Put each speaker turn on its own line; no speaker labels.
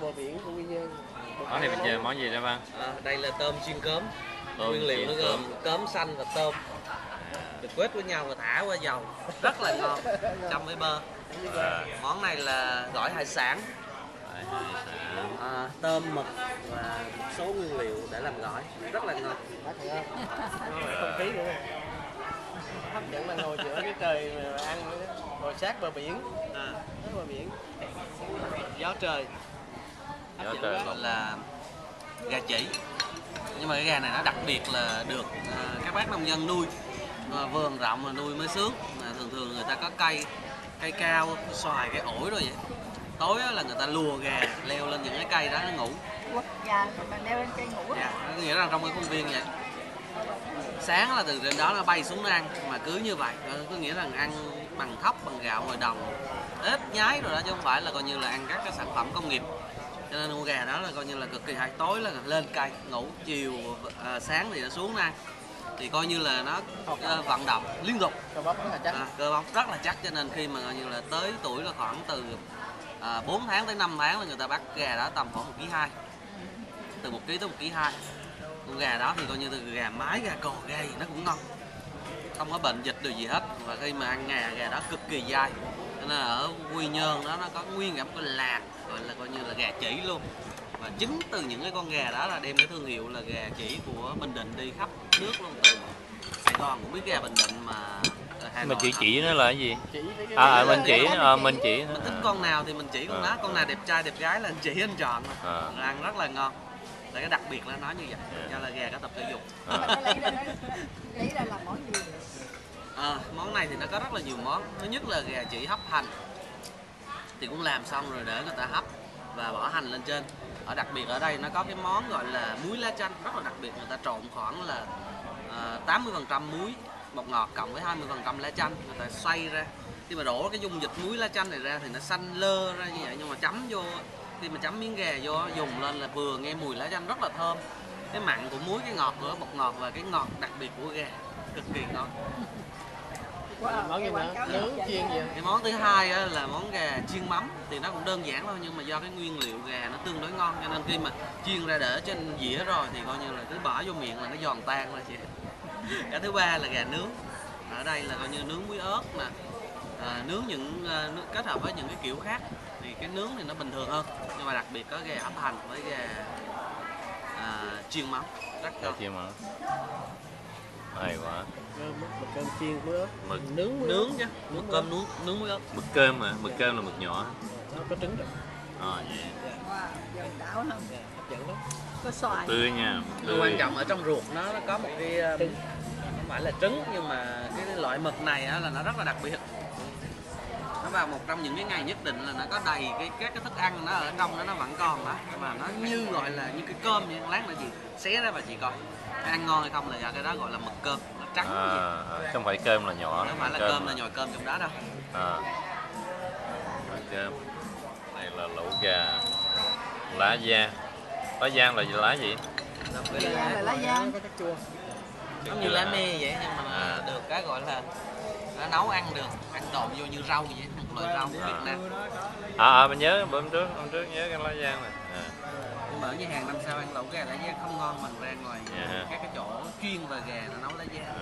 bờ biển của Quy Nhơn.
Món này mình chơi món gì đó bác
À, đây là tôm chiên cớm.
Tôm
Nguyên liệu nó gồm cớm xanh và tôm. Được quết với nhau và thả qua dầu rất là ngon. Chăm với bơ.
À,
món này là gỏi hải sản.
Hải sản.
À, tôm mực và một số nguyên liệu để làm gỏi. Rất là ngon.
Không? Khí nữa hấp dẫn là ngồi giữa cái trời mà ăn ngồi sát bờ biển.
À,
bờ biển. Gió trời
trời
quá.
lộn.
là gà chỉ. Nhưng mà cái gà này nó đặc biệt là được à, các bác nông dân nuôi à, vườn rộng là nuôi mới sướng mà thường thường người ta có cây cây cao xoài cây ổi rồi vậy. Tối là người ta lùa gà leo lên những cái cây đó nó ngủ.
Mà leo lên cây ngủ
dạ, có nghĩa là trong cái công viên vậy. Sáng là từ trên đó nó bay xuống nó ăn mà cứ như vậy. Ờ, có nghĩa là ăn bằng thóc bằng gạo ngoài đồng ếch nhái rồi đó chứ không phải là coi như là ăn các cái sản phẩm công nghiệp cho nên con gà đó là coi như là cực kỳ hay. Tối là lên cây ngủ chiều à, sáng thì nó xuống ăn thì coi như là nó ờ, vận động liên tục.
Cơ bắp rất là chắc.
À, cơ bắp rất là chắc. Cho nên khi mà coi như là tới tuổi là khoảng từ à, 4 tháng tới 5 tháng là người ta bắt gà đó tầm khoảng một ký hai. Từ một ký tới một ký hai. Con gà đó thì coi như từ gà mái gà cò gà gì nó cũng ngon. Không có bệnh dịch được gì hết. Và khi mà ăn gà gà đó cực kỳ dai là ở quy nhơn đó nó có nguyên cả một cái làng gọi là coi như là gà chỉ luôn. Và chính từ những cái con gà đó là đem cái thương hiệu là gà chỉ của bình định đi khắp nước luôn từ sài gòn cũng biết gà bình định mà Hà
mình chỉ chỉ nó là cái gì?
Chỉ
à, à mình chỉ à, mình chỉ.
Mình thích con nào thì mình chỉ con đó con nào đẹp trai đẹp gái là anh chỉ anh chọn
À.
Rồi ăn rất là ngon. Tại cái đặc biệt là nó như vậy do là gà có tập thể dục.
Mà cái lấy ra lấy ra làm món gì
Ờ, món này thì nó có rất là nhiều món. Thứ nhất là gà chỉ hấp hành. Thì cũng làm xong rồi để người ta hấp và bỏ hành lên trên. Ở đặc biệt ở đây nó có cái món gọi là muối lá chanh rất là đặc biệt. Người ta trộn khoảng là ờ, uh, 80% muối bột ngọt cộng với 20% lá chanh. Người ta xoay ra. Khi mà đổ cái dung dịch muối lá chanh này ra thì nó xanh lơ ra như vậy nhưng mà chấm vô khi mà chấm miếng gà vô dùng lên là vừa nghe mùi lá chanh rất là thơm. Cái mặn của muối cái ngọt của bột ngọt và cái ngọt đặc biệt của gà cực kỳ ngon
món gì nữa? nướng chiên gì?
Cái món thứ hai á, là món gà chiên mắm. Thì nó cũng đơn giản thôi nhưng mà do cái nguyên liệu gà nó tương đối ngon cho nên khi mà chiên ra để trên dĩa rồi thì coi như là cứ bỏ vô miệng là nó giòn tan ra chị. Cái thứ ba là gà nướng. Ở đây là coi như nướng muối ớt nè à, nướng những à, nướng, kết hợp với những cái kiểu khác. Thì cái nướng thì nó bình thường hơn nhưng mà đặc biệt có gà hấp hành với gà à, chiên mắm. Rất ngon.
chiên hay quá.
Cơm mực cơm chiên với ớt
mực
nướng với
nướng chứ nướng cơm nướng nướng muối ớt
mực cơm mà mực cơm là mực nhỏ.
Nó có trứng rồi.
À, vậy.
Wow dần đảo không?
Dạ, hấp dẫn lắm.
Có xoài.
Tươi nha mực
Điều
tươi
quan trọng ở trong ruột nó nó có một cái um, không phải là trứng nhưng mà cái loại mực này á, là nó rất là đặc biệt nó vào một trong những cái ngày nhất định là nó có đầy cái các cái thức ăn nó ở trong đó nó vẫn còn đó. Mà nó như gọi là như cái cơm vậy lát là gì xé ra và chị coi ăn ngon hay không là do cái đó gọi là mực cơm nó trắng
à,
vậy.
à, không phải cơm là nhỏ
không phải là cơm là nhồi cơm trong đó đâu.
À. Cơm. Đây là lẩu gà. Lá giang lá giang là gì lá gì?
Lá-
là lá giang
có chất chua
giống như lá mê vậy nhưng mà
À.
được cái gọi là nó nấu ăn được ăn trộn vô như rau vậy loại rau của Việt Nam
à, à mình nhớ bữa trước hôm trước nhớ cái lá giang này à.
nhưng mà ở nhà hàng năm sau ăn lẩu gà lá giang không ngon bằng ra ngoài
Dạ.
các cái chỗ chuyên về gà nó nấu lá giang
À.